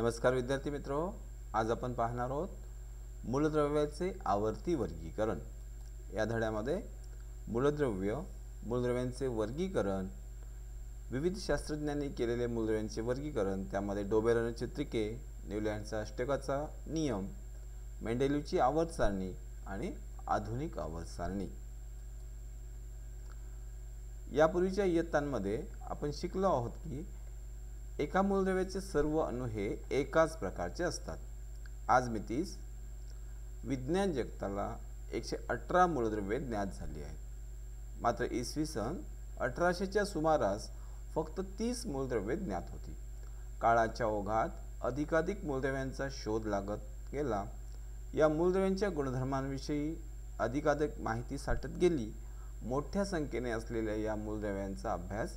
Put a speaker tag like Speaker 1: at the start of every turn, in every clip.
Speaker 1: नमस्कार विद्यार्थी मित्र आज आपण पाहणार आहोत मूलद्रव्याचे आवर्ती वर्गीकरण. या धड्यामध्ये मूलद्रव्य मूलद्रव्यांचे वर्गीकरण विविध शास्त्रज्ञांनी केलेले मूलद्रव्यांचे वर्गीकरण त्यामध्ये डोबेरन चित्रिके न्यूलँडचा अष्टकाचा नियम मेंडेल्यूची आवर्त सारणी आणि आधुनिक आवर्त सारणी. यापूर्वीच्या इयत्तांमध्ये आपण शिकलो आहोत की एका मूलद्रव्याचे सर्व अणु हे एकाच प्रकारचे असतात. आज मितीस विज्ञान जगताला एकशे अठरा मूलद्रव्ये ज्ञात झाली आहेत. मात्र इसवी सन अठराशेच्या सुमारास फक्त तीस मूलद्रव्ये ज्ञात होती. काळाच्या ओघात अधिकाधिक मूलद्रव्यांचा शोध लागत गेला. या मूलद्रव्यांच्या गुणधर्मांविषयी अधिकाधिक माहिती साठत गेली. मोठ्या संख्येने असलेल्या या मूलद्रव्यांचा अभ्यास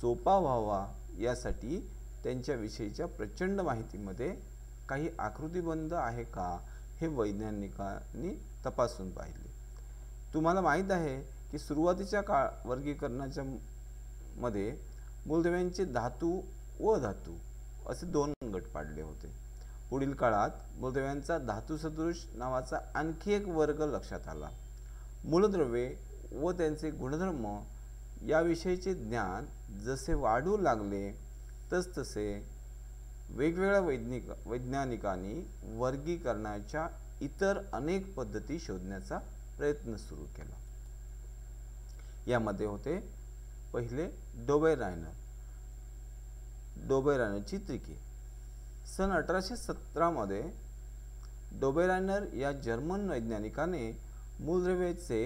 Speaker 1: सोपा व्हावा यासाठी त्यांच्याविषयीच्या प्रचंड माहितीमध्ये काही आकृतीबंध आहे का हे वैज्ञानिकांनी तपासून पाहिले. तुम्हाला माहीत आहे की सुरुवातीच्या काळ वर्गीकरणाच्या मध्ये मूलद्रव्यांचे धातू व धातू असे दोन गट पाडले होते. पुढील काळात मूलद्रव्यांचा धातुसदृश नावाचा आणखी एक वर्ग लक्षात आला. मूलद्रव्ये व त्यांचे गुणधर्म याविषयीचे ज्ञान जसे वाढू लागले तसतसे वेगवेगळ्या वैज्ञिक वैज्ञानिकांनी वर्गीकरणाच्या इतर अनेक पद्धती शोधण्याचा प्रयत्न सुरू केला. यामध्ये होते पहिले डोबे रायनर डोबे रायनरची त्रिके. सन अठराशे सतरामध्ये डोबेरायनर या जर्मन वैज्ञानिकाने मूलद्रव्याचे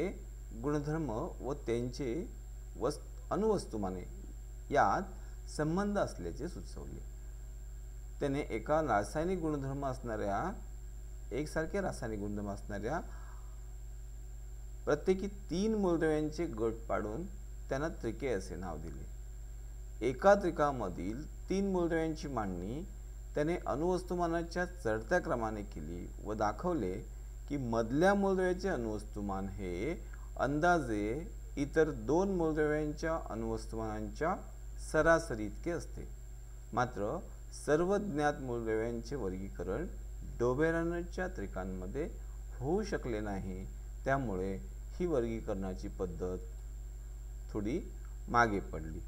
Speaker 1: गुणधर्म व त्यांचे वस् अणुवस्तुमाने यात संबंध असल्याचे सुचवले. त्याने एका रासायनिक गुणधर्म असणाऱ्या एकसारखे रासायनिक गुणधर्म असणाऱ्या प्रत्येकी तीन मूलद्रव्यांचे गट पाडून त्यांना त्रिके असे नाव दिले. एका त्रिकामधील तीन मूलद्रव्यांची मांडणी त्याने अणुवस्तुमानाच्या चढत्या क्रमाने केली व दाखवले की मधल्या मूलद्रव्याचे अणुवस्तुमान हे अंदाजे इतर दोन मूलद्रव्यांच्या अणुवस्तुमानांच्या सरासरी इतके असते. मात्र सर्व ज्ञात मूलद्रव्यांचे वर्गीकरण डोबेरानच्या त्रिकांमध्ये होऊ शकले नाही. त्यामुळे ही वर्गीकरणाची पद्धत थोडी मागे पडली.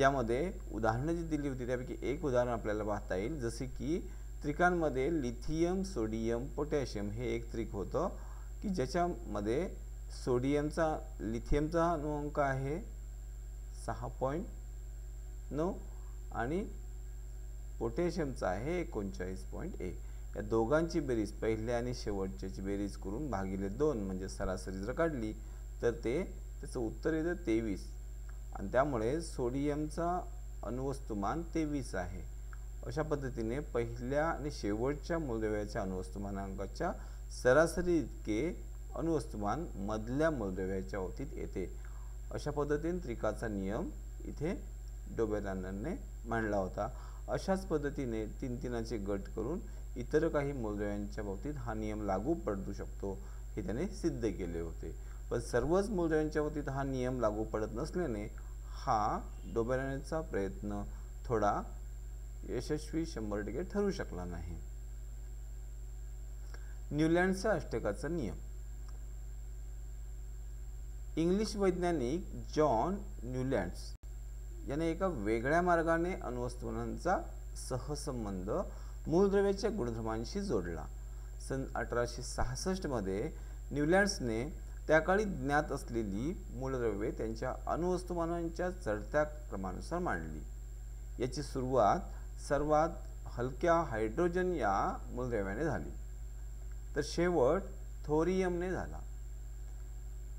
Speaker 1: यामध्ये उदाहरणं जी दिली होती त्यापैकी एक उदाहरण आपल्याला पाहता येईल. जसे की त्रिकांमध्ये लिथियम सोडियम पोटॅशियम हे एक त्रिक होतं की ज्याच्यामध्ये सोडियमचा लिथियमचा अनुअंक आहे सहा पॉईंट नऊ आणि पोटॅशियमचा आहे एकोणचाळीस पॉईंट एक. या दोघांची बेरीज पहिल्या आणि शेवटच्याची बेरीज करून भागिले दोन म्हणजे सरासरी जर काढली तर ते त्याचं उत्तर येतं तेवीस. आणि त्यामुळे सोडियमचा अणुवस्तुमान तेवीस आहे. अशा पद्धतीने पहिल्या आणि शेवटच्या मूलद्रव्याच्या अणुवस्तुमानांकाच्या सरासरी इतके अणुवस्तुमान मधल्या मूलद्रव्याच्या अवतीत येते. अशा पद्धतीने त्रिकाचा नियम इथे डोबेदानांनी मांडला होता. अशाच पद्धतीने तीन तीनाचे गट करून इतर काही मूलद्रव्यांच्या बाबतीत हा नियम लागू पडू शकतो हे त्याने सिद्ध केले होते. पण सर्वच मूलद्रव्यांच्या बाबतीत हा नियम लागू पडत नसल्याने हा डोबेदानाचा प्रयत्न थोडा यशस्वी शंभर टक्के ठरू शकला नाही. न्यूलँडचा अष्टकाचा नियम. इंग्लिश वैज्ञानिक जॉन न्यूलँड्स याने एका वेगळ्या मार्गाने अणुवस्तुमानांचा सहसंबंध मूलद्रव्याच्या गुणधर्मांशी जोडला. सन अठराशे सहासष्टमध्ये न्यूलँड्सने त्याकाळी ज्ञात असलेली मूलद्रव्ये त्यांच्या अणुवस्तुमानांच्या चढत्या क्रमानुसार मांडली. याची सुरुवात सर्वात हलक्या हायड्रोजन या मूलद्रव्याने झाली. तर शेवट थोरियमने झाला.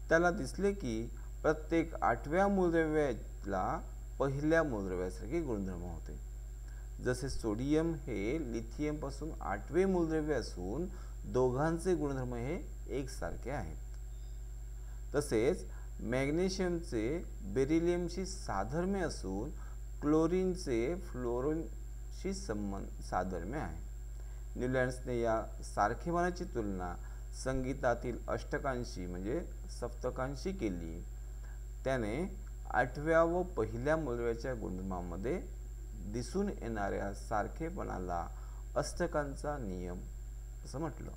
Speaker 1: त्याला दिसले की प्रत्येक आठव्या मूलद्रव्याला पहिल्या मूलद्रव्यासारखे गुणधर्म होते. जसे सोडियम हे लिथियमपासून आठवे मूलद्रव्य असून दोघांचे गुणधर्म हे एकसारखे आहेत. तसेच मॅग्नेशियमचे बेरिलियमशी साधर्म्य असून क्लोरीनचे फ्लोरिनशी संबंध साधर्म्य आहे. न्यूलँड्सने या सारखेपणाची तुलना संगीतातील अष्टकांशी म्हणजे सप्तकांशी केली. त्याने आठव्या व पहिल्या मुलव्याच्या गुणधर्मामध्ये दिसून येणाऱ्या सारखेपणाला अष्टकांचा नियम असं म्हटलं.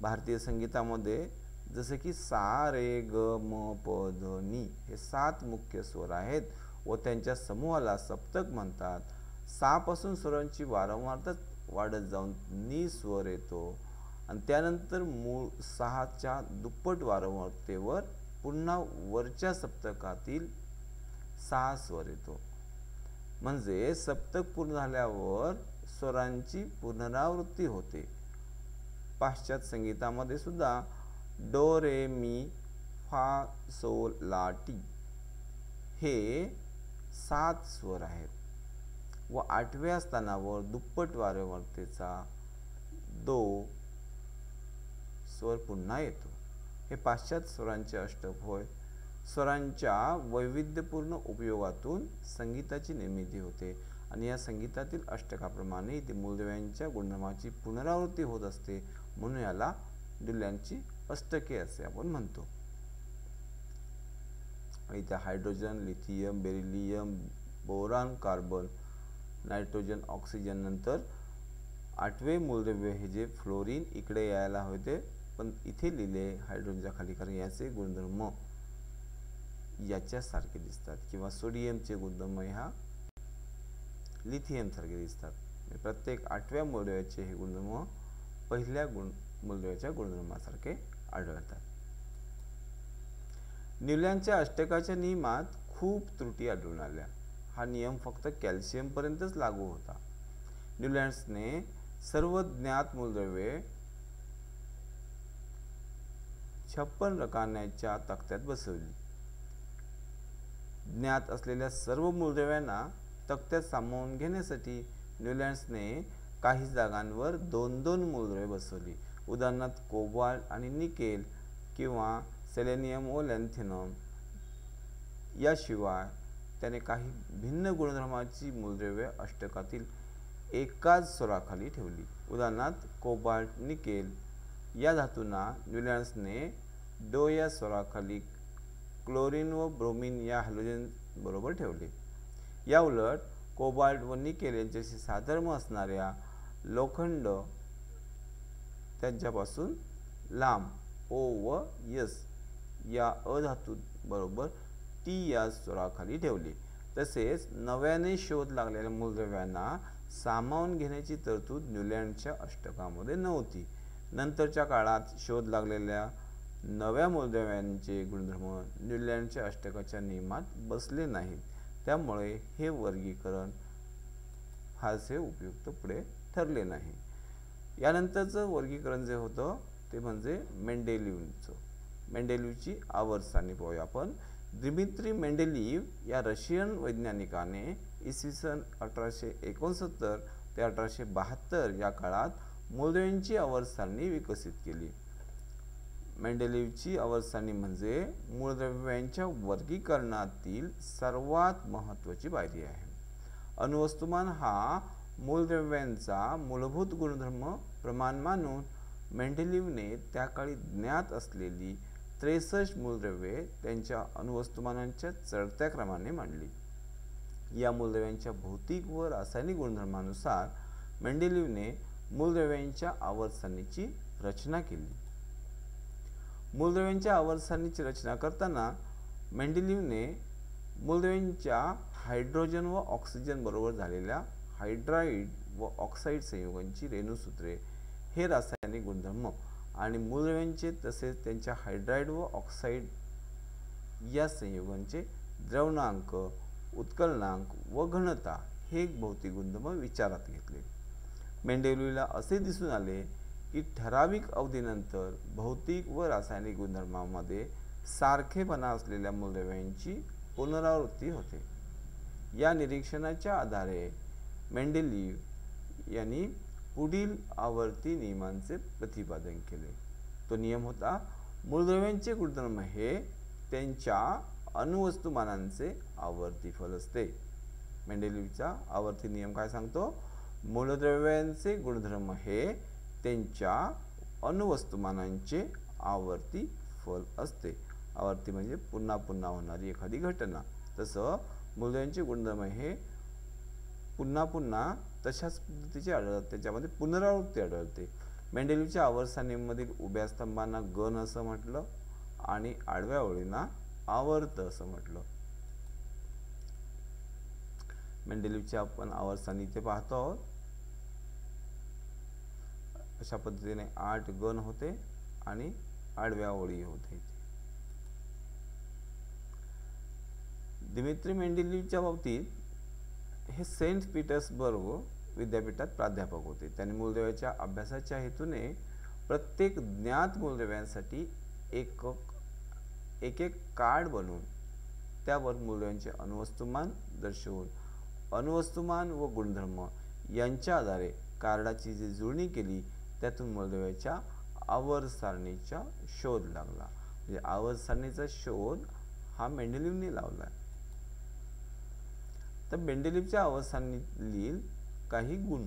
Speaker 1: भारतीय संगीतामध्ये जसं की सा रे ग म प ध नी हे सात मुख्य स्वर आहेत व त्यांच्या समूहाला सप्तक म्हणतात. सापासून स्वरांची वारंवारतच वाढत जाऊन नी स्वर येतो. आणि त्यानंतर मूळ सहाच्या दुप्पट वारंवारतेवर पुन्हा वरच्या सप्तकातील सहा स्वर येतो. म्हणजे सप्तक पूर्ण झाल्यावर स्वरांची पुनरावृत्ती होते. पाश्चात संगीतामध्ये सुद्धा डो रे मी फा सो ला टी हे सात स्वर आहेत. व आठव्या स्थानावर दुप्पट वारंवारतेचा दो स्वर पुन्हा येतो. हे पाश्चात्य स्वरांचे अष्टक होय. स्वरांच्या वैविध्यपूर्ण उपयोगातून संगीताची निर्मिती होते. आणि या संगीतातील अष्टकाप्रमाणे इथे मूलदेव्यांच्या गुणधर्माची पुनरावृत्ती होत असते. म्हणून याला दुल्यांची अष्टके असे आपण म्हणतो. इथे hydrogen lithium beryllium boron carbon nitrogen oxygen नंतर आठवे मूलद्रव्य हे जे फ्लोरीन इकडे यायला होते पण इथे लिहिले हायड्रोजनच्या खाली कारण याचे गुणधर्म याच्यासारखे दिसतात. किंवा सोडियमचे गुणधर्म ह्या लिथियमसारखे दिसतात. म्हणजे प्रत्येक आठव्या मूलद्रव्याचे हे गुणधर्म पहिल्या गुण मूलद्रव्याच्या गुणधर्मासारखे आढळतात. न्यूलँडच्या अष्टकाच्या नियमात खूप त्रुटी आढळून आल्या. हा नियम फक्त कॅल्शियमपर्यंतच लागू होता. न्यूलँड्सने सर्व ज्ञात मूलद्रव्ये छप्पन रकान्याच्या तक्त्यात बसवली. ज्ञात असलेल्या सर्व मूलद्रव्यांना तक्त्यात सामावून घेण्यासाठी न्यूलँड्सने काही जागांवर दोन दोन मूलद्रव्ये बसवली. उदाहरणार्थ कोबाल्ट आणि निकेल किंवा सेलेनियम व लॅन्थिनम. याशिवाय त्याने काही भिन्न गुणधर्माची मूलद्रव्ये अष्टकातील एकाच स्वराखाली ठेवली. उदाहरणार्थ कोबाल्ट निकेल या धातूंना न्यूलँड्सने डो या स्वराखाली क्लोरीन व ब्रोमिन या हॅलोजन बरोबर ठेवले. या उलट कोबाल्ट व निकेल यांच्याशी साधर्म असणाऱ्या लोखंड त्यांच्यापासून लांब ओ व यस या अधातू बरोबर टी या स्वराखाली ठेवली. तसेच नव्याने शोध लागलेल्या मूलद्रव्यांना सामावून घेण्याची तरतूद न्यूलँडच्या अष्टकामध्ये नव्हती. नंतरच्या काळात शोध लागलेल्या नव्या मूलद्रव्यांचे गुणधर्म न्यूलँडच्या अष्टकाच्या नियमात बसले नाहीत. त्यामुळे हे वर्गीकरण फारसे उपयुक्त पुढे ठरले नाही. यानंतरचं वर्गीकरण जे होतं ते म्हणजे मेंडेलिव्हचं मेंडेलिव्हची आवर्साने पाहूया आपण. दिमित्री मेंडेलिव्ह या रशियन वैज्ञानिकाने इसवी सन अठराशे एकोणसत्तर ते अठराशे बहात्तर या काळात मूलद्रव्यांची आवर्सांनी विकसित केली. मेंडेलिव्हची अवस्थानी म्हणजे मूलद्रव्यांच्या वर्गीकरणातील सर्वात महत्त्वाची पायरी आहे. अणुवस्तुमान हा मूलद्रव्यांचा मूलभूत गुणधर्म प्रमाण मानून मेंडेलिव्हने त्या काळी ज्ञात असलेली त्रेसष्ट मूलद्रव्ये त्यांच्या अणुवस्तुमानांच्या चढत्या क्रमाने मांडली. या मूलद्रव्यांच्या भौतिक व रासायनिक गुणधर्मानुसार मेंडेलिव्हने मूलद्रव्यांच्या आवर्तनीची रचना केली. मूलद्रव्यांच्या आवर्तसानीची रचना करताना मेंडेलिव्हने मूलद्रव्यांच्या हायड्रोजन व ऑक्सिजन बरोबर झालेल्या हायड्राईड व ऑक्साईड संयोगांची रेणुसूत्रे हे रासायनिक गुणधर्म आणि मूलद्रव्यांचे तसेच त्यांच्या हायड्राईड व ऑक्साईड या संयोगांचे द्रवणांक उत्कलनांक व घनता हे एक भौतिक गुणधर्म विचारात घेतले. मेंडेलिव्हला असे दिसून आले की ठराविक अवधीनंतर भौतिक व रासायनिक गुणधर्मामध्ये सारखेपणा असलेल्या मूलद्रव्यांची पुनरावृत्ती होते. या निरीक्षणाच्या आधारे मेंडेलिव्ह यांनी पुढील आवर्ती नियमांचे प्रतिपादन केले. तो नियम होता मूलद्रव्यांचे गुणधर्म हे त्यांच्या अणुवस्तुमानांचे आवर्ती फल असते. मेंडेलिव्हचा आवर्ती नियम काय सांगतो? मूलद्रव्यांचे गुणधर्म हे त्यांच्या अणुवस्तुमानांचे आवर्ती फल असते. आवर्ती म्हणजे पुन्हा पुन्हा होणारी एखादी घटना. तसं मूलद्रव्यांचे गुणधर्म हे पुन्हा पुन्हा तशाच पद्धतीचे आढळतात. त्याच्यामध्ये पुनरावृत्ती आढळते. मेंडेलीच्या आवर्सानीमधील उभ्या स्तंभांना गण असं म्हटलं आणि आडव्या ओळींना आवर्त असं म्हटलं. मेंडेलिवच्या आपण आवर्सानी इथे पाहतो आहोत. अशा पद्धतीने आठ गण होते आणि आडव्या ओळी होते. दिमित्री मेंडिलीच्या बाबतीत हे सेंट पीटर्सबर्ग विद्यापीठात प्राध्यापक होते. त्यांनी मूलद्रव्याच्या अभ्यासाच्या हेतूने प्रत्येक ज्ञात मूलद्रव्यांसाठी एक एक एक कार्ड बनवून त्यावर मूलद्रव्यांचे अणुवस्तुमान दर्शवून अणुवस्तुमान व गुणधर्म यांच्या आधारे कार्डाची जी जुळणी केली त्यातून मूलद्रव्याच्या आवर्त सारणीचा शोध लागला. म्हणजे आवर्त सारणीचा शोध हा मेंडेलिवने लावला तर मेंडेलिवच्या अवस्थांनीतील काही गुण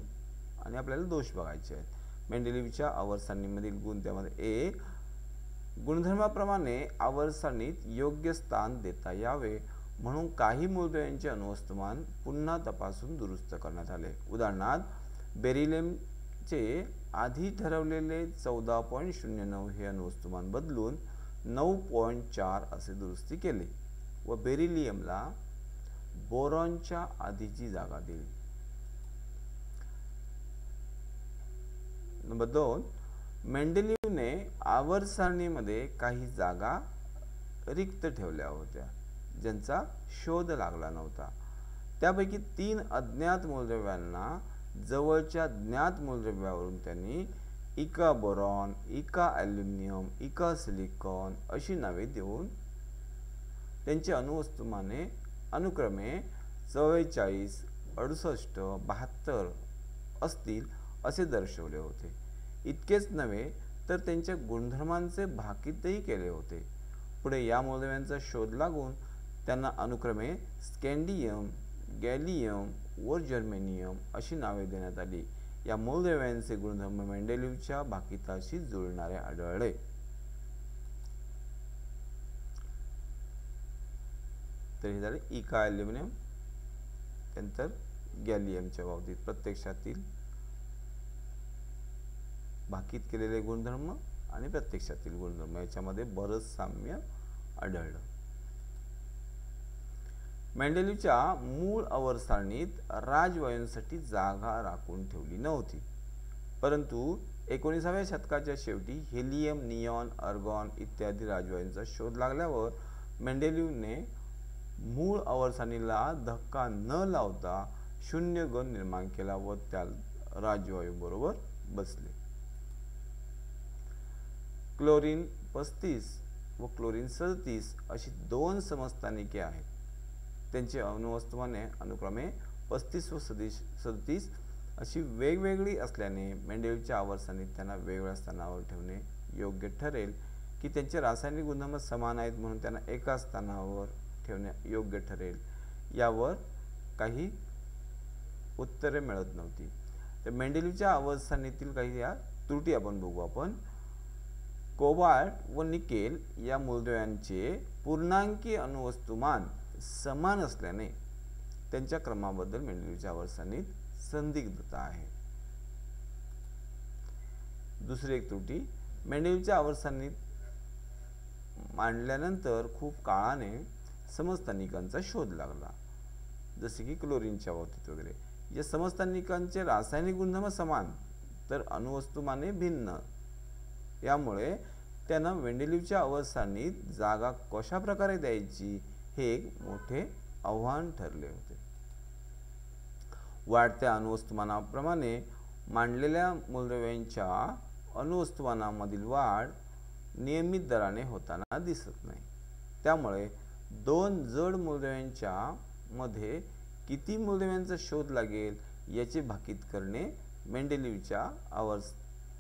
Speaker 1: आणि आपल्याला दोष बघायचे आहेत. मेंडेलिवच्या आवर्सांनीमधील गुण त्यामध्ये एक गुणधर्माप्रमाणे आवर्सांनीत योग्य स्थान देता यावे. म्हणून काही मूलद्रव्यांचे अणुवस्तुमान पुन्हा तपासून दुरुस्त करण्यात आले. उदाहरणार्थ बेरिलेमचे आधी ठरवलेले चौदा पॉईंट शून्य नऊ हे अणुवस्तुमान बदलून नऊ पॉईंट चार असे दुरुस्ती केले व बेरिलियमला बोरॉनच्या आधीची जागा दिली. नंबर दोन मेंडेलिवने आवर्त सारणीमध्ये काही जागा रिक्त ठेवल्या होत्या ज्यांचा शोध लागला नव्हता. त्यापैकी तीन अज्ञात मूलद्रव्यांना जवळच्या ज्ञात मूलद्रव्यावरून त्यांनी इका बोरॉन इका ॲल्युमिनियम इका सिलिकॉन अशी नावे देऊन त्यांची अणुवस्तुमाने अनुक्रमे चव्वेचाळीस अडुसष्ट बहात्तर असतील असे दर्शवले होते. इतकेच नव्हे तर त्यांच्या गुणधर्मांचे भाकीतही केले होते. पुढे या मूलद्रव्यांचा शोध लागून त्यांना अनुक्रमे स्कॅन्डियम गॅलियम व जर्मेनियम अशी नावे देण्यात आली. या मूलद्रव्यांचे गुणधर्म मेंडेलिवच्या भाकिताशी जुळणारे आढळले. तर हे झाले इका ॲल्युमिनियम त्यानंतर गॅलियमच्या बाबतीत. प्रत्यक्षातील भाकीत केलेले गुणधर्म आणि प्रत्यक्षातील गुणधर्म याच्यामध्ये बरंच साम्य आढळलं. मेंडेलिवच्या मूळ अवरसारणीत राजवायूंसाठी जागा राखून ठेवली नव्हती. परंतु एकोणीसाव्या शतकाच्या शेवटी हेलियम नियॉन अर्गॉन इत्यादी राजवायूंचा शोध लागल्यावर मेंडेलिवने मूळ अवरसानीला धक्का न लावता शून्य गण निर्माण केला व त्या राजवायूबरोबर बसले. क्लोरीन पस्तीस व क्लोरीन सदतीस अशी दोन समस्थानिके आहेत. त्यांची अनुवस्तवाने अनुक्रमे पस्तीस व सदीस सदतीस अशी वेगवेगळी असल्याने मेंडेलच्या आवर्साने त्यांना वेगवेगळ्या स्थानावर ठेवणे योग्य ठरेल की त्यांचे रासायनिक गुणधर्म समान आहेत म्हणून त्यांना एका स्थानावर ठेवणे योग्य ठरेल यावर काही उत्तरे मिळत नव्हती. तर मेंडेलीच्या अवस्थानेतील काही या त्रुटी आपण बघू आपण. कोबाल्ट व निकेल या मूलद्रव्यांचे पूर्णांकी अणुवस्तुमान समान असल्याने त्यांच्या क्रमाबद्दल मेंडेलीच्या अवस्थानीत संदिग्धता आहे. दुसरी एक त्रुटी मेंडेलीच्या अवस्थानीत मांडल्यानंतर खूप काळाने समस्थानिकांचा शोध लागला जसे की क्लोरीनच्या बाबतीत वगैरे. या समस्थानिकांचे रासायनिक गुणधर्म समान तर अणुवस्तुमाने भिन्न. यामुळे त्यांना वेंडेलिवच्या अवस्थांनी जागा कशा प्रकारे द्यायची हे एक मोठे आव्हान ठरले होते. वाढत्या अणुवस्तुमानाप्रमाणे मांडलेल्या मूलद्रव्यांच्या अणुवस्तुमानामधील वाढ नियमित दराने होताना दिसत नाही. त्यामुळे दोन जड मूलद्रव्यांच्या मध्ये किती मूलद्रव्यांचा शोध लागेल याचे भाकीत करणे मेंडेलिवच्या आवर्स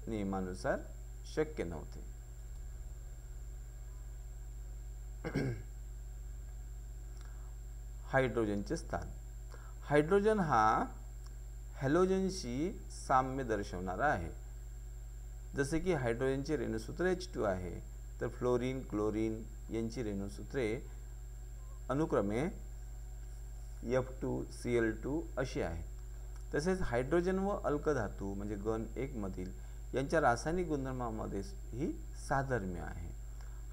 Speaker 1: नियमानुसार शक्य नव्हते. हायड्रोजनचे स्थान. हायड्रोजन हा हॅलोजनशी साम्य दर्शवणारा आहे. जसे की हायड्रोजनचे रेणूसूत्र एच टू आहे तर फ्लोरीन क्लोरीन यांची रेणुसूत्रे अनुक्रमे F two C L two अशी आहेत. तसेच हायड्रोजन व अल्कधातू म्हणजे गण एकमधील यांच्या रासायनिक गुणधर्मामध्ये ही साधर्म्य आहे.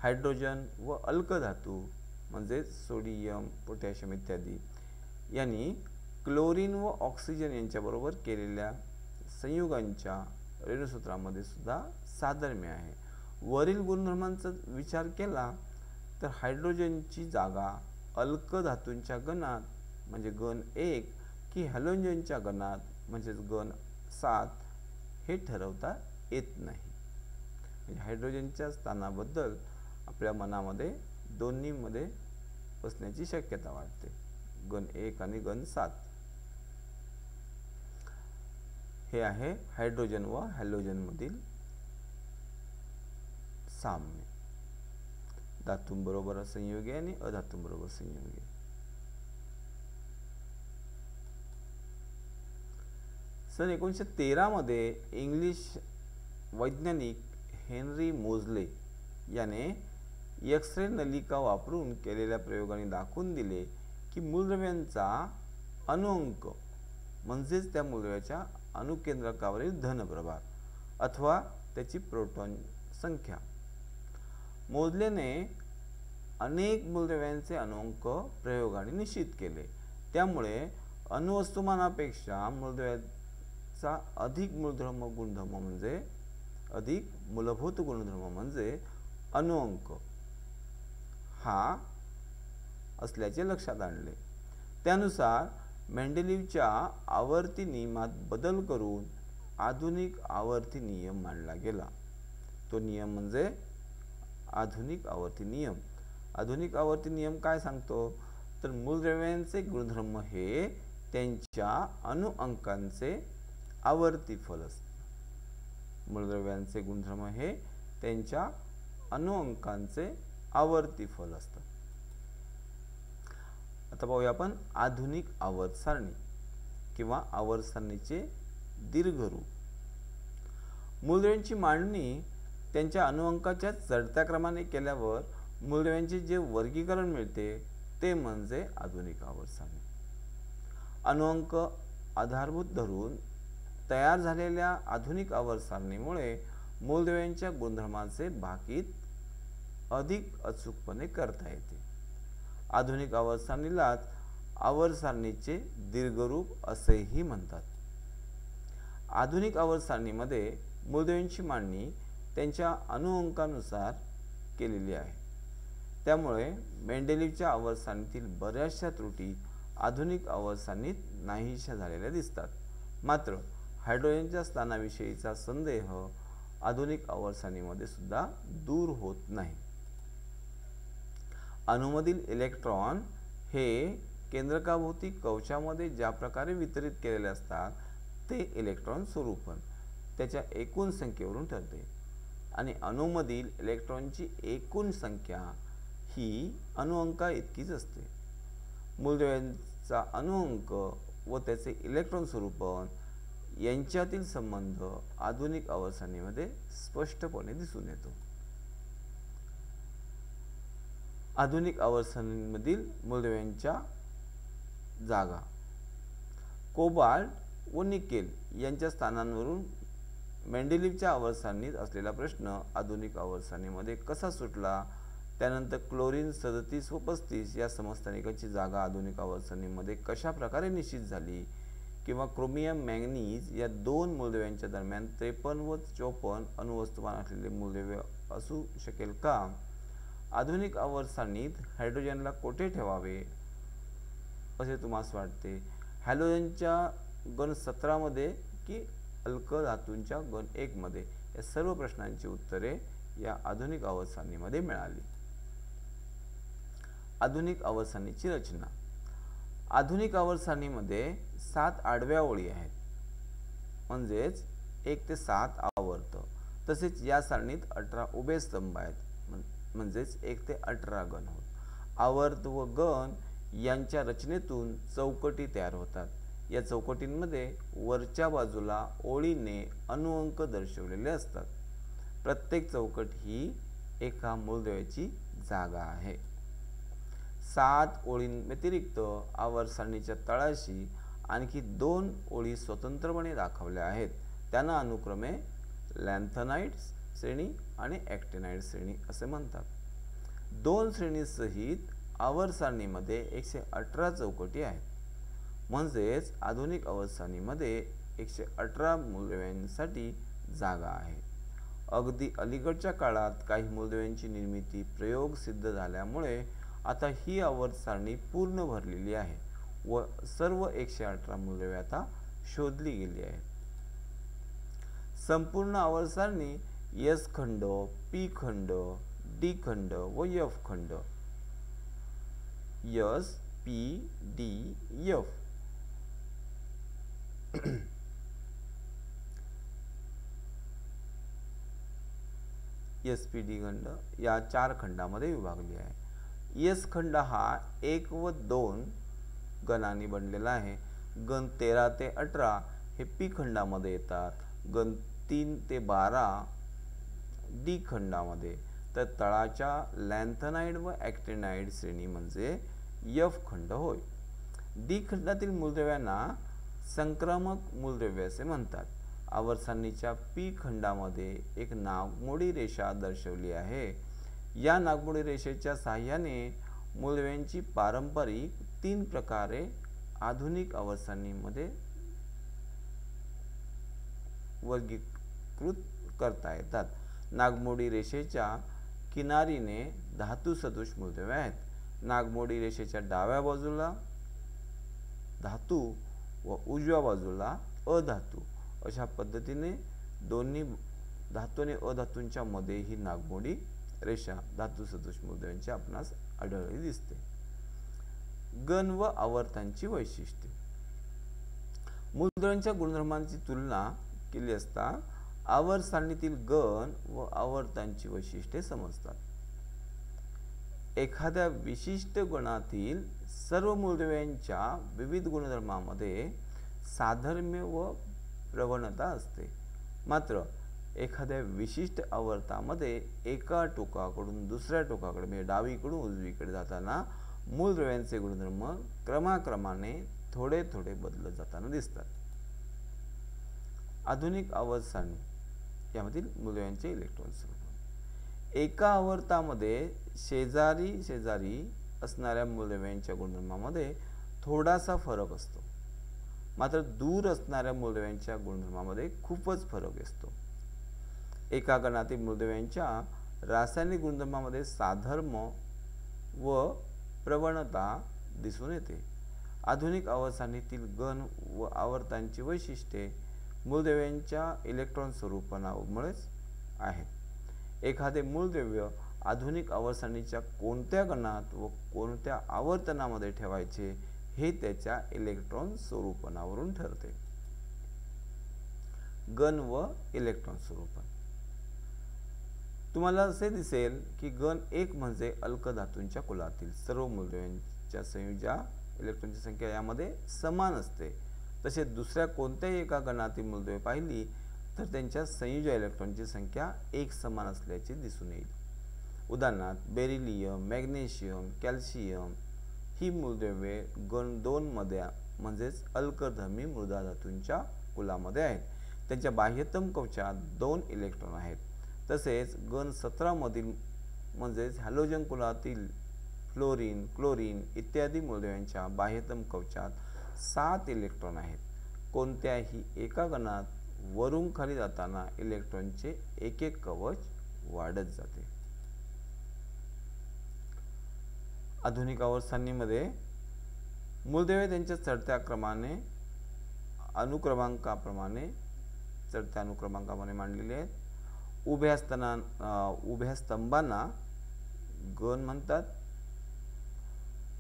Speaker 1: हायड्रोजन व अल्कधातू म्हणजेच सोडियम पोटॅशियम इत्यादी यांनी क्लोरीन व ऑक्सिजन यांच्याबरोबर केलेल्या संयुगांच्या रेणुसूत्रामध्ये सुद्धा साधर्म्य आहे. वरील गुणधर्मांचा विचार केला तर हायड्रोजनची जागा अल्क धातूंच्या गणात म्हणजे गण एक की हॅलोजनच्या गणात म्हणजेच गण सात हे ठरवता येत नाही. म्हणजे हायड्रोजनच्या स्थानाबद्दल आपल्या मनामध्ये दोन्हीमध्ये बसण्याची शक्यता वाटते. गण एक आणि गण सात. हे आहे हायड्रोजन व हॅलोजनमधील साम्य. धातूंबरोबर संयोगी आणि अधातूंबरोबर संयोगी. सन एकोणीसशे तेरामध्ये इंग्लिश वैज्ञानिक हेनरी मोजले याने एक्स रे नलिका वापरून केलेल्या प्रयोगाने दाखवून दिले की मूलद्रव्यांचा अनुअंक म्हणजेच त्या मूलद्रव्याच्या अणुकेंद्रकावरील धनप्रभार अथवा त्याची प्रोटॉन संख्या. मोजल्याने अनेक मूलद्रव्यांचे अनुअंक प्रयोगाने निश्चित केले. त्यामुळे अणुवस्तुमानापेक्षा मूलद्रव्याचा अधिक मूलधर्म गुणधर्म म्हणजे अधिक मूलभूत गुणधर्म म्हणजे अनुअंक हा असल्याचे लक्षात आणले. त्यानुसार मेंडेलिवच्या आवर्ती नियमात बदल करून आधुनिक आवर्ती नियम मांडला गेला. तो नियम म्हणजे आधुनिक आवर्ती नियम. आधुनिक आवर्ती नियम काय सांगतो? तर मूलद्रव्यांचे गुणधर्म हे त्यांच्या अणुअंकांचे आवर्ती फल असते. मूलद्रव्यांचे गुणधर्म हे त्यांच्या अणुअंकांचे आवर्ती फल असतं. आता पाहूया आपण आधुनिक आवर्त सारणी किंवा आवर्त सारणीचे दीर्घरूप मूलद्रव्यांची मांडणी त्यांच्या अनुअंकाच्या चढत्या क्रमाने केल्यावर मूलद्रव्यांचे जे वर्गीकरण मिळते ते म्हणजे आधुनिक आवर्त सारणी. अनुअंक आधारभूत धरून तयार झालेल्या आधुनिक आवर्त सारणीमुळे मूलद्रव्यांच्या गुणधर्मांचे भाकीत अधिक अचूकपणे करता येते. आधुनिक आवर्त सारणीलाच आवर्त सारणीचे दीर्घरूप असेही म्हणतात. आधुनिक आवर्त सारणीमध्ये मांडणी त्यांच्या अनुअंकानुसार केलेली आहे. त्यामुळे मेंडेलिवच्या आवर्त सारणीतील बऱ्याचशा त्रुटी आधुनिक आवर्त सारणीत नाहीशा झालेल्या दिसतात. मात्र हायड्रोजनच्या स्थानाविषयीचा संदेह आधुनिक आवर्त सारणीमध्ये सुद्धा दूर होत नाही. अणुमधील इलेक्ट्रॉन हे केंद्रकाभोवती कवचामध्ये ज्या प्रकारे वितरित केलेले असतात ते इलेक्ट्रॉन स्वरूपण त्याच्या एकूण संख्येवरून ठरते. आणि अणुमधील इलेक्ट्रॉनची एकूण संख्या ही अणुअंका इतकीच असते. मूलद्रव्यांचा अणुअंक व त्याचे इलेक्ट्रॉन स्वरूपण यांच्यातील संबंध आधुनिक अवसानीमध्ये स्पष्टपणे दिसून येतो. आधुनिक आवर्सनांमधील मूलद्रव्यांच्या जागा. कोबाल्ट व निकेल यांच्या स्थानांवरून मेंडेलिवच्या आवर्सांनीत असलेला प्रश्न आधुनिक अवस्थानीमध्ये कसा सुटला? त्यानंतर क्लोरीन सदतीस व पस्तीस या समस्थानिकांची जागा आधुनिक अवस्थानीमध्ये कशा प्रकारे निश्चित झाली? किंवा क्रोमियम मॅग्नीज या दोन मूलद्रव्यांच्या दरम्यान त्रेपन्न व चोपन्न अणुवस्तुमान असलेले मूलद्रव्य असू शकेल का? आधुनिक आवर्त हायड्रोजनला कोठे ठेवावे? असे तुम्हाला वाटते? हॅलोजनच्या गण सतरामध्ये की अल्क धातूंच्या गण एकमध्ये? या सर्व प्रश्नांची उत्तरे या आधुनिक अवस्थांनीमध्ये मिळाली. आधुनिक अवस्थानीची रचना. आधुनिक अवस्थानीमध्ये सात आडव्या ओळी आहेत. म्हणजेच एक ते सात आवर्त. तसेच या सारणीत अठरा उभे स्तंभ आहेत. म्हणजेच एक ते अठरा गण होत. आवर्त व गण यांच्या रचनेतून चौकटी तयार होतात. या चौकटींमध्ये वरच्या बाजूला ओळीने अनुअंक दर्शवलेले असतात. प्रत्येक चौकट ही एका मूलदेवाची जागा आहे. सात ओळींव्यतिरिक्त आवर सारणीच्या तळाशी आणखी दोन ओळी स्वतंत्रपणे दाखवल्या आहेत. त्यांना अनुक्रमे लॅन्थनाइट्स श्रेणी आणि ॲक्टेनाइट श्रेणी असे म्हणतात. दोन श्रेणीसहित आवर सारणीमध्ये एकशे अठरा चौकटी आहेत. म्हणजेच आधुनिक अवस्थानीमध्ये एकशे अठरा मूलद्रव्यांसाठी जागा आहे. अगदी अलीकडच्या काळात काही मूलद्रव्यांची निर्मिती प्रयोग सिद्ध झाल्यामुळे आता ही आवर्त सारणी पूर्ण भरलेली आहे व सर्व एकशे अठरा मूलद्रव्ये आता शोधली गेली आहेत. संपूर्ण आवर्त सारणी एस खंड पी खंड डी खंड व एफ खंड. S P D F S P D खंड या चार खंडामध्ये विभागली आहे. यस खंड हा एक व दोन गणांनी बनलेला आहे. गण तेरा ते अठरा हे पी खंडामध्ये येतात. गण तीन ते बारा डी खंडामध्ये तर तळाच्या लॅन्थनाईड व ॲक्टेनाइड श्रेणी म्हणजे यफ खंड होय. डी खंडातील मूलद्रव्यांना संक्रमक मूलद्रव्य असे म्हणतात. आवर्सांनीच्या पी खंडामध्ये एक नागमोडी रेषा दर्शवली आहे. या नागमोडी रेषेच्या साह्याने मूलद्रव्यांची पारंपरिक तीन प्रकारे आधुनिक अवस्थांनीमध्ये वर्गीकृत करता येतात. नागमोडी रेषेच्या किनारीने धातू सदृश मूलद्रव्य आहेत. नागमोडी रेषेच्या डाव्या बाजूला धातू व उजव्या बाजूला अधातू. अशा पद्धतीने दोन्ही धातू आणि अधातूंच्या मध्ये ही नागमोडी रेषा धातू सदृश मूलद्रव्यांची आपणास आढळली दिसते. गण व आवर्तांची वैशिष्ट्ये. मूलद्रव्यांच्या गुणधर्मांची तुलना केली असता आवर सारणीतील गण व आवर्तांची वैशिष्ट्ये समजतात. एखाद्या विशिष्ट गणातील सर्व मूलद्रव्यांच्या विविध गुणधर्मामध्ये साधर्म्य व प्रवणता असते. मात्र एखाद्या विशिष्ट आवर्तामध्ये एका टोकाकडून दुसऱ्या टोकाकडे म्हणजे डावीकडून उजवीकडे जाताना मूलद्रव्यांचे गुणधर्म क्रमाक्रमाने थोडे थोडे बदलत जाताना दिसतात. आधुनिक आवर्त सारणी यामधील मूलद्रव्यांचे इलेक्ट्रॉन्स एका आवर्तामध्ये शेजारी शेजारी असणाऱ्या मूलद्रव्यांच्या गुणधर्मामध्ये थोडासा फरक असतो. मात्र दूर असणाऱ्या मूलद्रव्यांच्या गुणधर्मामध्ये खूपच फरक असतो. एका गणातील मूलद्रव्यांच्या रासायनिक गुणधर्मामध्ये साधर्म व प्रवणता दिसून येते. आधुनिक अवस्थानीतील गण व आवर्तांची वैशिष्ट्ये मूलद्रव्यांच्या इलेक्ट्रॉन स्वरूपणामुळेच आहे एखादे मूलद्रव्य आधुनिक आवर्सणीच्या कोणत्या गणात व कोणत्या आवर्तनामध्ये ठेवायचे हे त्याच्या इलेक्ट्रॉन स्वरूपणावरून ठरते. गण व इलेक्ट्रॉन स्वरूपन. तुम्हाला असे दिसेल की गण एक म्हणजे अल्कधातूंच्या कुलातील सर्व मूलद्रव्यांच्या संयुजा इलेक्ट्रॉनची संख्या यामध्ये समान असते. तसेच दुसऱ्या कोणत्याही एका गणातील मूलद्रव्ये पाहिली तर त्यांच्या संयुज इलेक्ट्रॉनची संख्या एक समान असल्याचे दिसून येईल. उदाहरणार्थ बेरिलियम मॅग्नेशियम कॅल्शियम ही मूलद्रव्ये गण दोनमध्ये म्हणजेच अल्कधर्मी मृदा धातूंच्या कुलामध्ये आहेत. त्यांच्या बाह्यतम कवचात दोन इलेक्ट्रॉन आहेत. तसेच गण सतरामधील म्हणजेच हॅलोजन कुलातील फ्लोरीन क्लोरीन इत्यादी मूलद्रव्यांच्या बाह्यतम कवचात सात इलेक्ट्रॉन आहेत. कोणत्याही एका गणात वरून खाली जाताना इलेक्ट्रॉनचे एक एक कवच वाढत जाते. आधुनिक अवस्थांनीमध्ये मूलद्रव्ये त्यांच्या चढत्या क्रमाने अनुक्रमांकाप्रमाणे चढत्या अनुक्रमांकाप्रमाणे मांडलेले आहेत. उभ्या स्तना उभ्या स्तंभांना गण म्हणतात.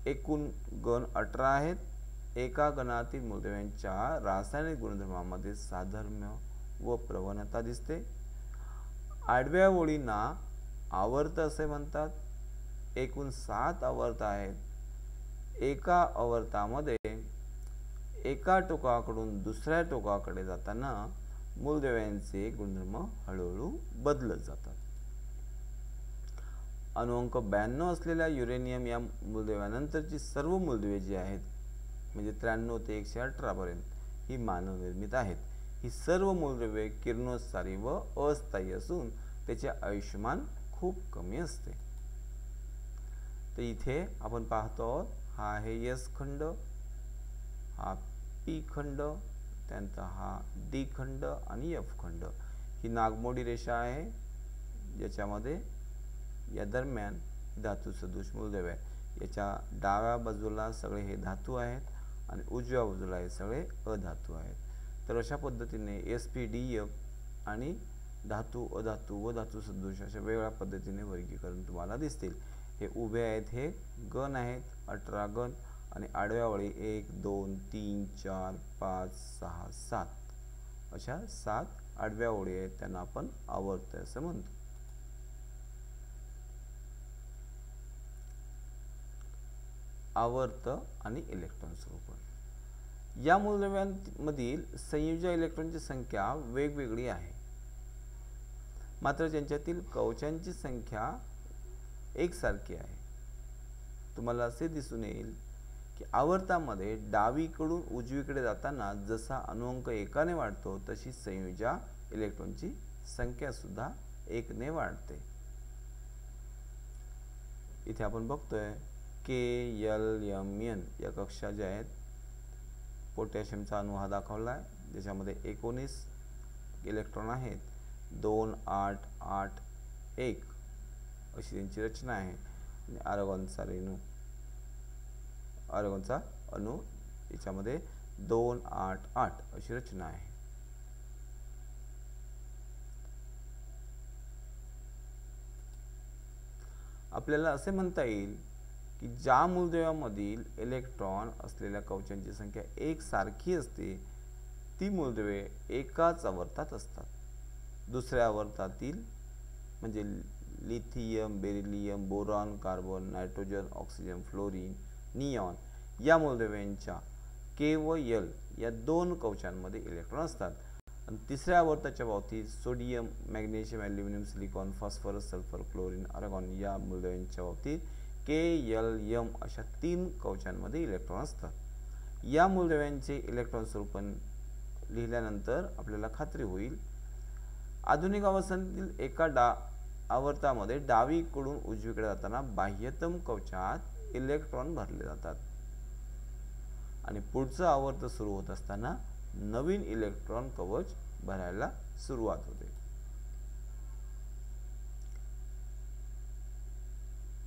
Speaker 1: एकूण गण अठरा आहेत. एका गणातील मूलद्रव्यांच्या रासायनिक गुणधर्मामध्ये साधर्म्य व प्रवणता दिसते. आडव्या ओळींना आवर्त असे म्हणतात. एकूण सात आवर्त आहेत. एका आवर्तामध्ये एका टोकाकडून दुसऱ्या टोकाकडे जाताना मूलद्रव्यांचे गुणधर्म हळूहळू बदलत जातात. अणुअंक ब्याण्णव असलेल्या युरेनियम या मूलद्रव्यानंतरची सर्व मूलद्रव्ये जी आहेत म्हणजे त्र्याण्णव ते एकशे अठरापर्यंत ही मानवनिर्मित आहेत. ही सर्व मूलद्रव्ये किरणोत्सारी व अस्थायी असून त्याचे आयुष्यमान खूप कमी असते. तर इथे आपण पाहतो आहोत हा आहे यस खंड हा पी खंड त्यानंतर हा डी खंड आणि एफ खंड. ही नागमोडी रेषा आहे ज्याच्यामध्ये या दरम्यान धातू सदृश मूलद्रव्य आहे याच्या डाव्या बाजूला सगळे हे धातू आहेत. आणि उजव्या बाजूला हे सगळे अधातू आहेत. तर अशा पद्धतीने एस पी डी एफ आणि धातू अधातू व धातू सदृश अशा वेगळ्या पद्धतीने वर्गीकरण तुम्हाला दिसतील. हे उभे आहेत हे गण आहेत अठरा गण आणि आडव्या वळी एक दोन तीन चार पाच सहा सात. अशा सात आडव्या ओळी आहेत त्यांना आपण आवर्त असं म्हणतो. आवर्त आणि इलेक्ट्रॉन स्वरूप. या मूलद्रव्यांमधील संयुजा इलेक्ट्रॉनची संख्या वेगवेगळी आहे. मात्र त्यांच्यातील कवचांची संख्या एकसारखी आहे. तुम्हाला असे दिसून येईल की आवर्तामध्ये डावीकडून उजवीकडे जाताना जसा अनुअंक एकाने वाढतो तशी संयोजा इलेक्ट्रॉनची संख्या सुद्धा एकने वाढते. इथे आपण बघतोय के यल एम एन या कक्षा ज्या आहेत पोटॅशियमचा अणू हा दाखवला आहे. ज्याच्यामध्ये एकोणीस इलेक्ट्रॉन आहेत. दोन आठ आठ एक अशी त्यांची रचना आहे. आणि आरगॉनचा रेणू आरगॉनचा अणू याच्यामध्ये दोन आठ आठ अशी रचना आहे. आपल्याला असे म्हणता येईल की ज्या मूलद्रव्यामधील इलेक्ट्रॉन असलेल्या कवचांची संख्या एकसारखी असते ती मूलद्रव्ये एकाच आवर्तात असतात. दुसऱ्या आवर्तातील म्हणजे lithium beryllium boron carbon nitrogen oxygen fluorine neon या मूलद्रव्यांच्या के व यल या दोन कवचांमध्ये इलेक्ट्रॉन असतात. आणि तिसऱ्या आवर्ताच्या बाबतीत sodium magnesium aluminium silicon phosphorus sulphur chlorine argon या मूलद्रव्यांच्या बाबतीत के यल यम अशा तीन कवचांमध्ये इलेक्ट्रॉन असतात. या मूलद्रव्यांचे इलेक्ट्रॉन स्वरूप लिहिल्यानंतर आपल्याला खात्री होईल. आधुनिक अवस्थांतील एका डा आवर्तामध्ये डावीकडून उजवीकडे जाताना बाह्यतम कवचात इलेक्ट्रॉन भरले जातात. आणि पुढचं आवर्त सुरू होत असताना नवीन इलेक्ट्रॉन कवच भरायला सुरुवात होते.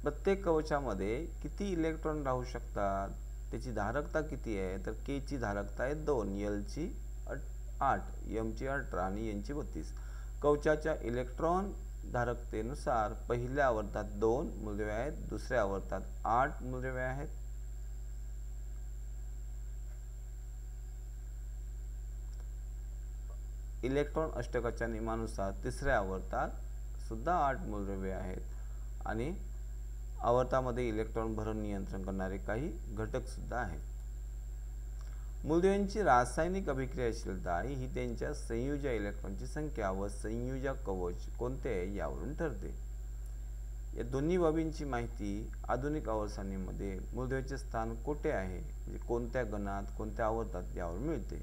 Speaker 1: प्रत्येक कवचामध्ये किती इलेक्ट्रॉन राहू शकतात? त्याची धारकता किती आहे? तर के ची धारकता आहे दोन यलची आठ यमची अठरा आणि यांची बत्तीस. कवचाच्या इलेक्ट्रॉन धारकतेनुसार पहिल्या आवर्तात दोन मूलद्रव्ये आहेत दुसऱ्या आवर्तात आठ मूलद्रव्ये आहेत. इलेक्ट्रॉन अष्टकाच्या नियमानुसार तिसऱ्या आवर्तात सुद्धा आठ मूलद्रव्ये आहेत. आणि आवर्तामध्ये इलेक्ट्रॉन भरण नियंत्रण करणारे काही घटकसुद्धा आहेत. मूलद्रव्यांची रासायनिक अभिक्रियाशीलता ही त्यांच्या संयुजा इलेक्ट्रॉनची संख्या व संयुजा कवच कोणते आहे यावरून ठरते. या दोन्ही बाबींची माहिती आधुनिक आवर्सानीमध्ये मूलद्रव्याचे स्थान कोठे आहे म्हणजे कोणत्या गणात कोणत्या आवर्तात यावर मिळते.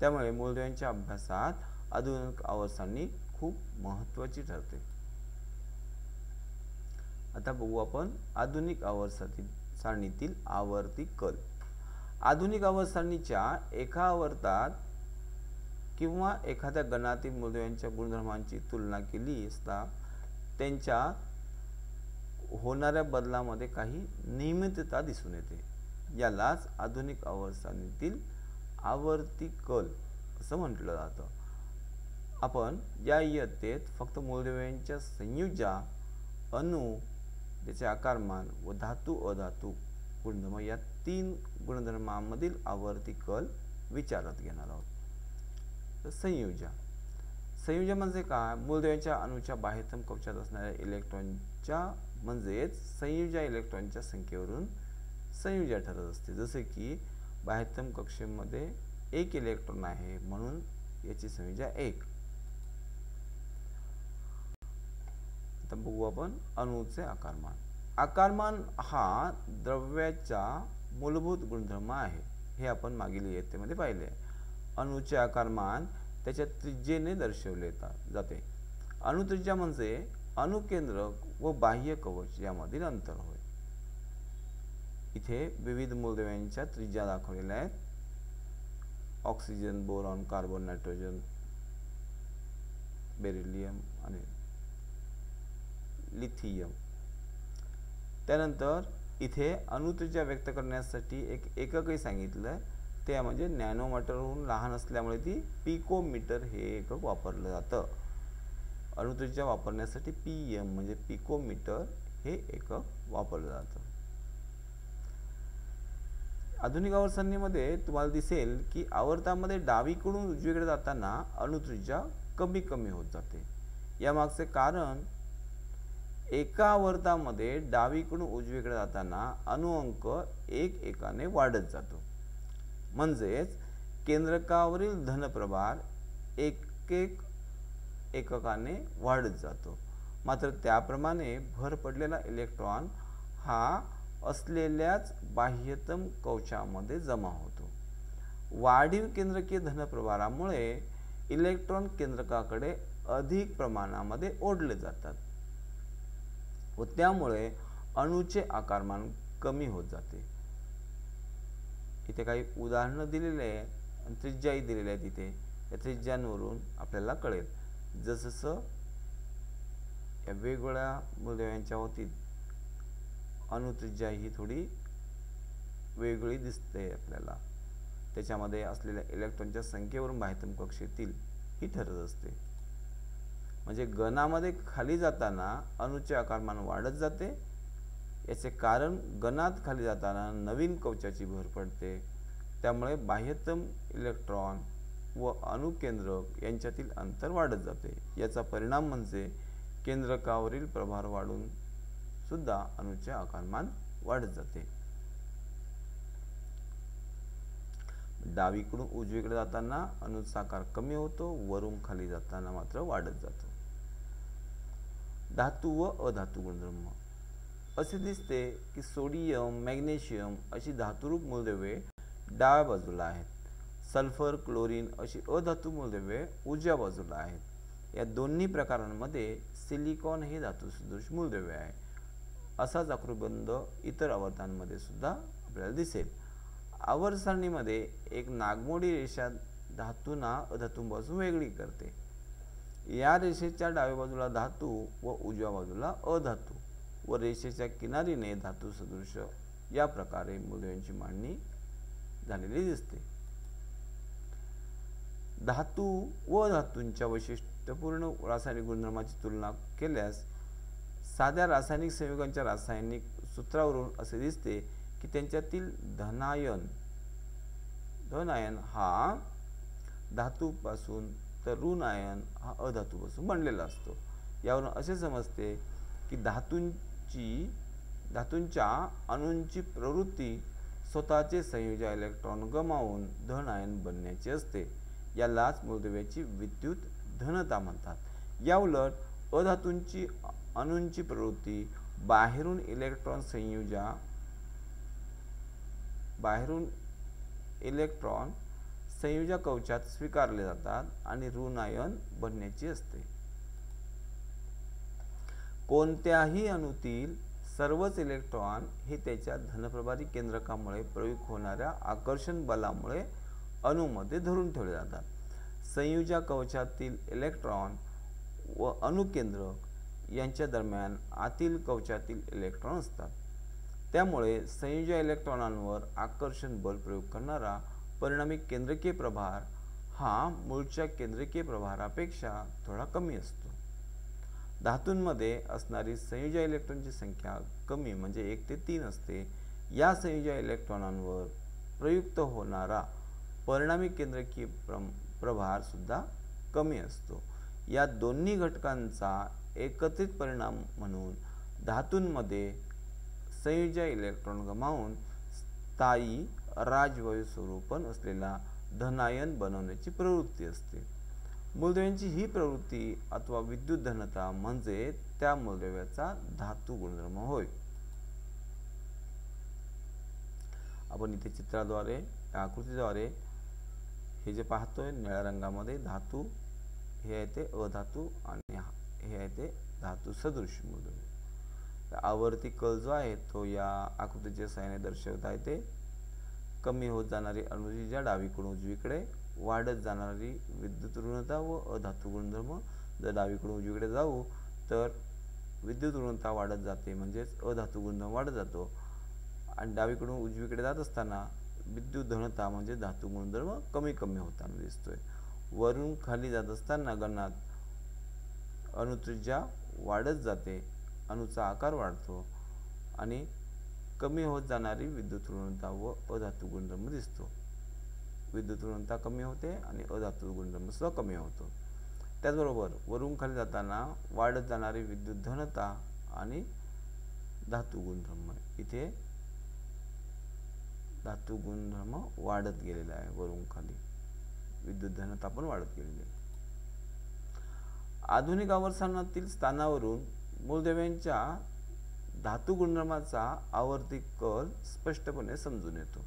Speaker 1: त्यामुळे मूलद्रव्यांच्या अभ्यासात आधुनिक आवर्सांनी खूप महत्त्वाची ठरते. आता बघू आपण आधुनिक आवर्सातील सारणीतील आवर्ती कल. आधुनिक आवर्सारणीच्या एका आवर्तात किंवा एखाद्या गणातील मूलद्रव्यांच्या गुणधर्मांची तुलना केली असता त्यांच्या होणाऱ्या बदलामध्ये काही नियमितता दिसून येते. यालाच आधुनिक आवर्सानीतील आवर्ती कल असं म्हटलं जातं. आपण या इयत्तेत फक्त मूलद्रव्यांच्या संयुजा अणू त्याचे आकारमान व धातू अधातू गुणधर्म या तीन गुणधर्मांमधील आवर्ती कल विचारात घेणार आहोत. तर संयुजा संयुजा म्हणजे काय? मूलद्रव्यांच्या अणूच्या बाह्यतम कवचात असणाऱ्या इलेक्ट्रॉनच्या म्हणजेच संयुजा इलेक्ट्रॉनच्या संख्येवरून संयुजा ठरत असते. जसे की बाह्यतम कक्षेमध्ये एक इलेक्ट्रॉन आहे म्हणून याची संयुजा एक. तर बघू आपण अणूचे आकारमान आकारमान हा द्रव्याचा मूलभूत गुणधर्म आहे. हे आपण मागील इयत्तेमध्ये पाहिले. आहे अणूचे आकारमान त्याच्या त्रिज्येने दर्शवले जाते. अणुत्रिज्या म्हणजे अणुकेंद्रक व बाह्य कवच यामधील अंतर होय. इथे विविध मूलद्रव्यांच्या त्रिज्या दाखवलेल्या आहेत. Oxygen boron carbon nitrogen beryllium आणि लिथियम त्यानंतर इथे अणुत्रिजा व्यक्त करण्यासाठी एक एककही सांगितलं ते म्हणजे नॅनोमीटरहून लहान असल्यामुळे ती पिकोमीटर हे एकक वापरलं जातं. अणुत्रिज्या वापरण्यासाठी पी एम म्हणजे पिकोमीटर हे एकक वापरलं जातं. आधुनिक आवर्तनीमध्ये तुम्हाला दिसेल की आवर्तामध्ये डावीकडून उजवीकडे जाताना अणुत्रिज्या कमी कमी होत जाते. यामागचे कारण एका वर्तामध्ये डावीकडून उजवीकडे जाताना अणुअंक एक एकाने वाढत जातो. म्हणजेच केंद्रकावरील धनप्रभार एक एक एककाने वाढत जातो. मात्र त्याप्रमाणे भर पडलेला इलेक्ट्रॉन हा असलेल्याच बाह्यतम कवचामध्ये जमा होतो. वाढीव केंद्रकीय धनप्रभारामुळे इलेक्ट्रॉन केंद्रकाकडे अधिक प्रमाणामध्ये ओढले जातात. व त्यामुळे अणूचे आकारमान कमी होत जाते. इथे काही उदाहरणं दिलेले आहे त्रिज्याही दिलेल्या आहेत इथे. या त्रिज्यांवरून आपल्याला कळेल. जसजसं या वेगवेगळ्या मूल्यांच्या बाबतीत अणुत्रिज्या ही थोडी वेगळी दिसते आपल्याला. त्याच्यामध्ये असलेल्या इलेक्ट्रॉनच्या संख्येवरून बाह्यतम कक्षेतील ही ठरत असते. म्हणजे गणामध्ये खाली जाताना अणूचे आकारमान वाढत जाते. याचे कारण गणात खाली जाताना नवीन कवचाची भर पडते. त्यामुळे बाह्यतम इलेक्ट्रॉन व अणुकेंद्रक यांच्यातील अंतर वाढत जाते. याचा परिणाम म्हणजे केंद्रकावरील प्रभार वाढून सुद्धा अणूचे आकारमान वाढत जाते. डावीकडून उजवीकडे जाताना अणूचा आकार कमी होतो वरून खाली जाताना मात्र वाढत जातो. धातू व अधातू गुणधर्म. असे दिसते की सोडियम मॅग्नेशियम अशी धातुरूप मूलद्रव्ये डाव्या बाजूला आहेत. सल्फर क्लोरीन अशी अधातू मूलद्रव्ये उजव्या बाजूला आहेत. या दोन्ही प्रकारांमध्ये सिलिकॉन हे धातुसदृश मूलद्रव्य आहे. असाच आकृबंध इतर आवर्तांमध्ये सुद्धा आपल्याला दिसेल. आवर्त सारणीमध्ये एक नागमोडी रेषा धातूंना अधातूंपासून वेगळी करते. या रेषेच्या डाव्या बाजूला धातू व उजव्या बाजूला अधातू व रेषेच्या किनारीने धातू सदृश. या प्रकारे मूल्यांची मांडणी झालेली दिसते. धातू व धातूंच्या वैशिष्ट्यपूर्ण रासायनिक गुणधर्माची तुलना केल्यास साध्या रासायनिक संयोगांच्या रासायनिक सूत्रावरून असे दिसते की त्यांच्यातील धनायन धनायन हा धातूपासून तर ऋण आयन हा अधातूपासून बनलेला असतो. यावरून असे समजते की धातूंची धातूंच्या अणूंची प्रवृत्ती स्वतःचे संयोजा इलेक्ट्रॉन गमावून धन आयन बनण्याची असते. यालाच मूलद्रव्याची विद्युत धनता म्हणतात. याउलट अधातूंची अणूंची प्रवृत्ती बाहेरून इलेक्ट्रॉन संयोजा बाहेरून इलेक्ट्रॉन संयोजक कवचात स्वीकारले जातात आणि ऋणायन बनण्याची असते. कोणत्याही अणुतील सर्वच इलेक्ट्रॉन हे त्याच्या धनप्रभारी केंद्रकामुळे प्रयोग होणाऱ्या आकर्षण बलामुळे अणूमध्ये धरून ठेवले जातात. संयुजा कवचातील इलेक्ट्रॉन व अणुकेंद्रक यांच्या दरम्यान आतील कवचातील इलेक्ट्रॉन असतात. त्यामुळे संयुजा इलेक्ट्रॉनांवर आकर्षण बल प्रयोग करणारा परिणामी केंद्रकीय प्रभार हा मूळच्या केंद्रकीय प्रभारापेक्षा थोडा कमी असतो. धातूंमध्ये असणारी संयुजा इलेक्ट्रॉनची संख्या कमी म्हणजे एक ते तीन असते. या संयुजा इलेक्ट्रॉनांवर प्रयुक्त होणारा परिणामी केंद्रकीय प्र प्रभारसुद्धा कमी असतो. या दोन्ही घटकांचा एकत्रित परिणाम म्हणून धातूंमध्ये संयुजा इलेक्ट्रॉन गमावून स्थायी राजवायू स्वरूपण असलेला धनायन बनवण्याची प्रवृत्ती असते. मूलद्रव्यांची ही प्रवृत्ती अथवा विद्युत धनता म्हणजे त्या मूलद्रव्याचा धातू गुणधर्म होय. आपण इथे चित्राद्वारे आकृतीद्वारे हे जे पाहतोय निळ्या रंगामध्ये धातू हे आहे ते अधातू आणि हे आहे ते धातू सदृश मूलद्रव्य आवर्ती कल जो आहे तो या आकृतीच्या सहाय्याने दर्शवता येते कमी होत जाणारी अणुऊर्जा डावीकडून उजवीकडे वाढत जाणारी विद्युत ऋणता व अधातू गुणधर्म जर डावीकडून उजवीकडे जाऊ तर विद्युत ऋणता वाढत जाते म्हणजेच अधातू गुणधर्म वाढत जातो. आणि डावीकडून उजवीकडे जात असताना विद्युत धनता म्हणजे धातू गुणधर्म कमी कमी होताना दिसतोय. वरून खाली जात असताना गणात अणुत्रिज्या वाढत जाते अणूचा आकार वाढतो आणि कमी होत जाणारी विद्युत ऋणता व अधातू गुणधर्म दिसतो. विद्युत ऋणता कमी होते आणि अधातू गुणधर्म सुद्धा कमी होतो. त्याचबरोबर वरून खाली जाताना वाढत जाणारी विद्युत धनता आणि धातू गुणधर्म. इथे धातू गुणधर्म वाढत गेलेला आहे वरून खाली. विद्युत धनता पण वाढत गेलेली आहे. आधुनिक आवर्तनातील स्थानावरून मूलदेव्यांच्या धातू गुणधर्माचा आवर्ती कल स्पष्टपणे समजून येतो.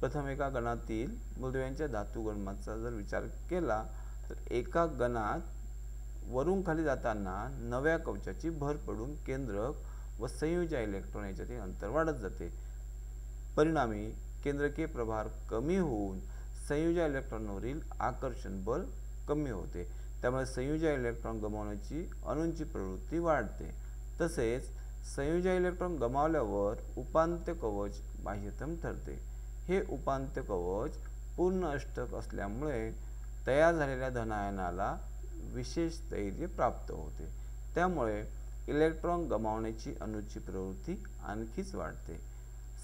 Speaker 1: प्रथम एका गणातील मूलदेव्यांच्या धातू गुणधर्माचा जर विचार केला तर एका गणात वरून खाली जाताना नव्या कवचाची भर पडून केंद्रक व संयोजा इलेक्ट्रॉन याच्यातील अंतर वाढत जाते. परिणामी केंद्रकीय प्रभार कमी होऊन संयोजा इलेक्ट्रॉनवरील आकर्षण बल कमी होते. त्यामुळे संयोजा इलेक्ट्रॉन गमावण्याची अणूंची प्रवृत्ती वाढते. तसेच संयोजा इलेक्ट्रॉन गमावल्यावर उपांत्य कवच बाह्यतम ठरते. हे उपांत्य कवच पूर्ण अष्टक असल्यामुळे तयार झालेल्या धनायनाला विशेष स्थैर्य प्राप्त होते. त्यामुळे इलेक्ट्रॉन गमावण्याची अणूची प्रवृत्ती आणखीच वाढते.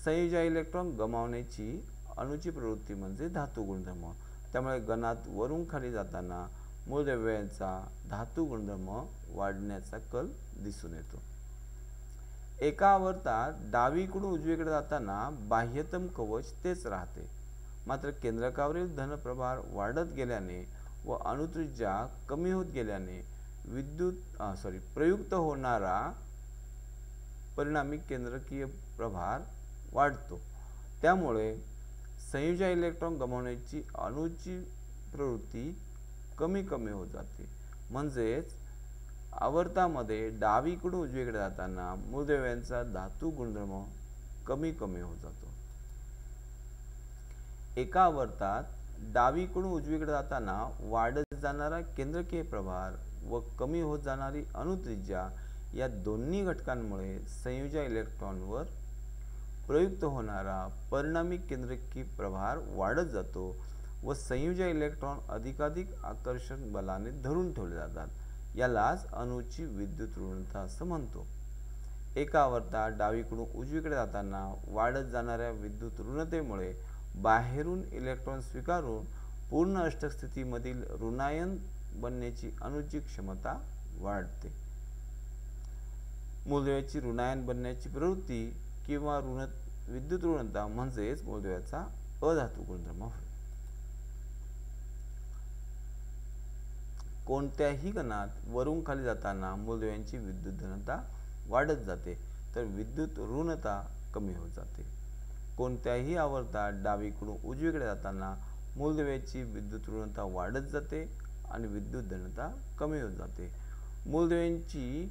Speaker 1: संयुजा इलेक्ट्रॉन गमावण्याची अणूची प्रवृत्ती म्हणजे धातू गुणधर्म. त्यामुळे गणात वरून खाली जाताना मूलद्रव्यांचा धातू गुणधर्म वाढण्याचा कल दिसून येतो. एका आवर्तात डावीकडून उजवीकडे जाताना बाह्यतम कवच तेच राहते. मात्र केंद्रकावरील धनप्रभार वाढत गेल्याने व अणुत्रिज्या कमी होत गेल्याने विद्युत सॉरी प्रयुक्त होणारा परिणामी केंद्रकीय प्रभार वाढतो. त्यामुळे संयुजा इलेक्ट्रॉन गमावण्याची अणूची प्रवृत्ती कमी कमी होत जाते. म्हणजेच आवर्तामध्ये डावीकडून उजवीकडे जाताना मूलद्रव्यांचा धातू गुणधर्म कमी कमी होत जातो. एका आवर्तात डावीकडून उजवीकडे जाताना वाढत जाणारा केंद्रकीय प्रभार व कमी होत जाणारी अणुत्रिज्या या दोन्ही घटकांमुळे संयोजा इलेक्ट्रॉनवर प्रयुक्त होणारा परिणामी केंद्रकीय प्रभार वाढत जातो व संयोजा इलेक्ट्रॉन अधिकाधिक आकर्षण बलाने धरून ठेवले जातात. यालाच अणूची विद्युत ऋणता असं म्हणतो. एका आवर्तात डावीकडून उजवीकडे जाताना वाढत जाणाऱ्या विद्युत ऋणतेमुळे बाहेरून इलेक्ट्रॉन स्वीकारून पूर्ण अष्टक स्थितीमधील ऋणायन बनण्याची अणूची क्षमता वाढते. मूलद्रव्याची ऋणायन बनण्याची प्रवृत्ती किंवा ऋण विद्युत ऋणता म्हणजेच मूलद्रव्याचा अधातू गुणधर्म होय. कोणत्याही कणात वरून खाली जाताना मूलद्रव्यांची विद्युत धनता वाढत जाते तर विद्युत ऋणता कमी होत जाते. कोणत्याही आवर्तात डावीकडून उजवीकडे जाताना मूलद्रव्याची विद्युत ऋणता वाढत जाते आणि विद्युत धनता कमी होत जाते. मूलद्रव्यांची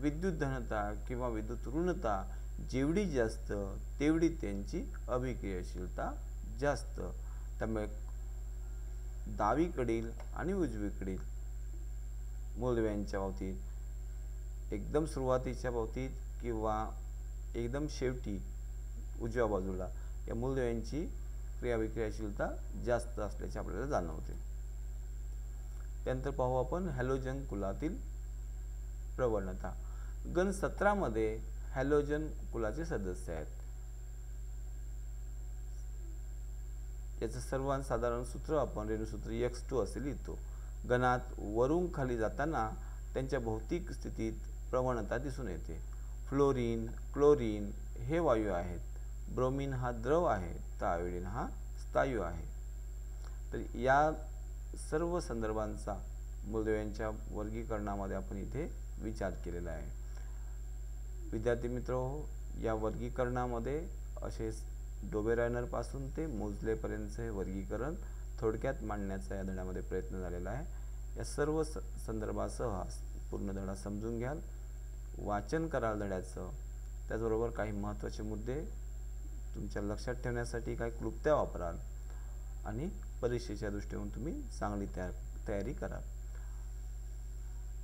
Speaker 1: विद्युत धनता किंवा विद्युत ऋणता जेवढी जास्त तेवढी त्यांची अभिक्रियाशीलता जास्त. त्यामुळे डावीकडील आणि उजवीकडील. मूलव्यांच्या बाबतीत एकदम सुरुवातीच्या बाबतीत किंवा एकदम शेवटी उजव्या बाजूला या मूलद्रव्यांची क्रियाविक्रियाशीलता जास्त असल्याचे आपल्याला जाणवते. त्यानंतर पाहू आपण हॅलोजन कुलातील प्रवणता. गण सतरामध्ये हॅलोजन कुलाचे सदस्य आहेत. याचं सर्वसाधारण सूत्र आपण रेणूसूत्र एक्स टू असे लिहितो. गणात वरून खाली जाताना त्यांच्या भौतिक स्थितीत प्रवणता दिसून येते. फ्लोरीन क्लोरीन हे वायू आहेत. ब्रोमिन हा द्रव आहे. तर आयोडीन हा स्थायू आहे. तर या सर्व संदर्भांचा मूलद्रव्यांच्या वर्गीकरणामध्ये आपण इथे विचार केलेला आहे. विद्यार्थी मित्र हो या वर्गीकरणामध्ये असे डोबेरायनरपासून ते मोजलेपर्यंतचे हे वर्गीकरण थोडक्यात मांडण्याचा या धड्यामध्ये प्रयत्न झालेला आहे. या सर्व स संदर्भासह हा पूर्ण धडा समजून घ्याल. वाचन कराल धड्याचं. त्याचबरोबर काही महत्त्वाचे मुद्दे तुमच्या लक्षात ठेवण्यासाठी काही क्लुप्त्या वापराल आणि परीक्षेच्या दृष्टीने तुम्ही चांगली तया तयारी कराल.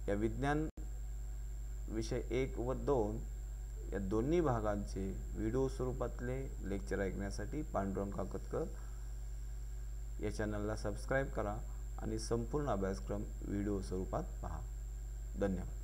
Speaker 1: या विज्ञान विषय एक व दोन या दोन्ही भागांचे व्हिडिओ स्वरूपातले लेक्चर ऐकण्यासाठी पांडुरंग काकतकर या चॅनलला सबस्क्राईब करा आणि संपूर्ण अभ्यासक्रम व्हिडिओ स्वरूपात पहा. धन्यवाद.